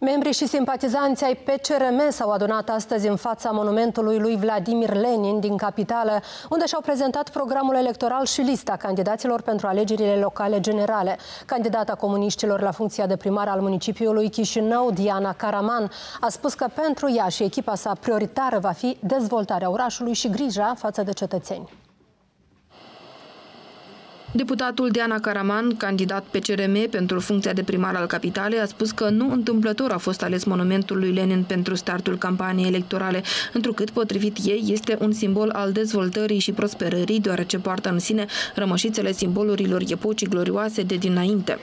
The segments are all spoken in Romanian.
Membrii și simpatizanții ai PCRM s-au adunat astăzi în fața monumentului lui Vladimir Lenin din capitală, unde și-au prezentat programul electoral și lista candidaților pentru alegerile locale generale. Candidata comuniștilor la funcția de primar al municipiului Chișinău, Diana Caraman, a spus că pentru ea și echipa sa prioritară va fi dezvoltarea orașului și grija față de cetățeni. Deputatul Diana Caraman, candidat pe CRM pentru funcția de primar al capitalei, a spus că nu întâmplător a fost ales monumentul lui Lenin pentru startul campaniei electorale, întrucât, potrivit ei, este un simbol al dezvoltării și prosperării, deoarece poartă în sine rămășițele simbolurilor epocii glorioase de dinainte.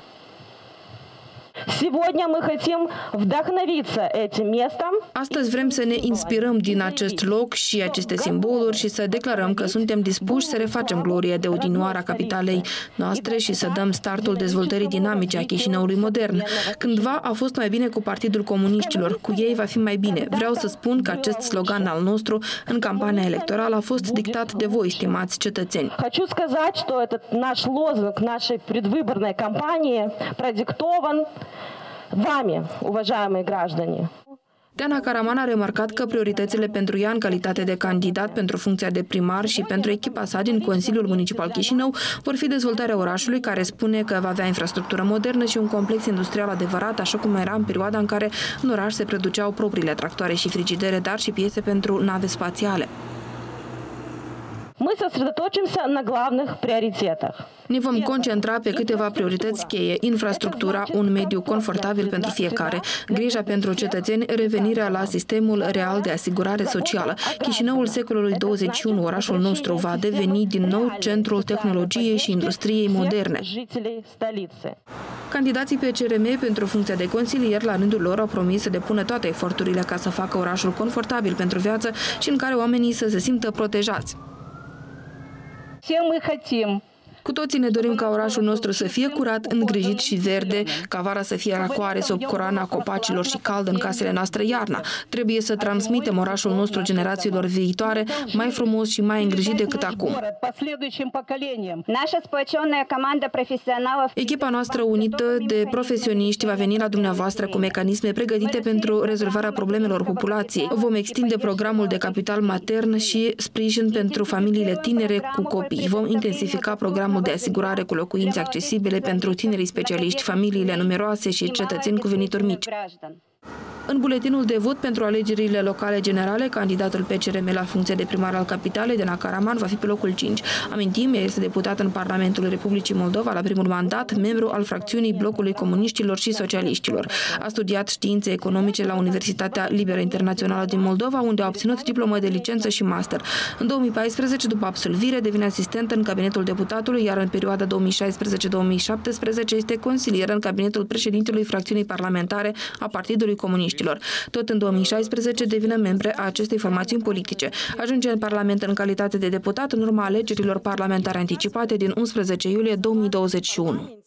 Сегодня мы хотим вдохновиться этим местом. Astăzi vrem să ne inspirăm din acest loc și aceste simboluri și să declarăm că suntem dispuși să refacem gloria de odinioară a capitalei noastre și să dăm startul dezvoltării dinamice a Chișinăului modern. Cândva a fost mai bine cu Partidul Comuniștilor, cu ei va fi mai bine. Vreau să spun că acest slogan al nostru în campania electorală a fost dictat de voi, stimați cetățeni. Хочу сказать, что этот наш лозунг нашей предвыборной кампании продиктован вами, уважаемые граждане. Diana Caraman a remarcat că prioritățile pentru ea în calitate de candidat pentru funcția de primar și pentru echipa sa din Consiliul Municipal Chișinău vor fi dezvoltarea orașului, care spune că va avea infrastructură modernă și un complex industrial adevărat, așa cum era în perioada în care în oraș se produceau propriile tractoare și frigidere, dar și piese pentru nave spațiale. Мы сосредоточимся на главных приоритетах. Ne vom concentra pe câteva priorități cheie, infrastructura, un mediu confortabil pentru fiecare, grija pentru cetățeni, revenirea la sistemul real de asigurare socială. Chișinăul secolului 21, orașul nostru, va deveni din nou centrul tehnologiei și industriei moderne. Candidații pe CRM pentru funcția de consilier la rândul lor au promis să depună toate eforturile ca să facă orașul confortabil pentru viață și în care oamenii să se simtă protejați. Все мы хотим Cu toții ne dorim ca orașul nostru să fie curat, îngrijit și verde, ca vara să fie racoare sub coroana copacilor și cald în casele noastre iarna. Trebuie să transmitem orașul nostru generațiilor viitoare mai frumos și mai îngrijit decât acum. Echipa noastră unită de profesioniști va veni la dumneavoastră cu mecanisme pregătite pentru rezolvarea problemelor populației. Vom extinde programul de capital matern și sprijin pentru familiile tinere cu copii. Vom intensifica programul programul de asigurare cu locuințe accesibile pentru tinerii specialiști, familiile numeroase și cetățeni cu venituri mici. În buletinul de vot pentru alegerile locale generale, candidatul PCRM la funcție de primar al capitalei, Dena Caraman, va fi pe locul 5. Amintim, el este deputat în Parlamentul Republicii Moldova la primul mandat, membru al fracțiunii Blocului Comuniștilor și Socialiștilor. A studiat științe economice la Universitatea Liberă Internațională din Moldova, unde a obținut diplomă de licență și master. În 2014, după absolvire, devine asistent în cabinetul deputatului, iar în perioada 2016-2017 este consilier în cabinetul președintelui fracțiunii parlamentare a Partidului Comunist comuniștilor. Tot în 2016 devine membre a acestei formațiuni politice. Ajunge în Parlament în calitate de deputat în urma alegerilor parlamentare anticipate din 11 iulie 2021.